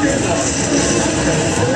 ハハハハ!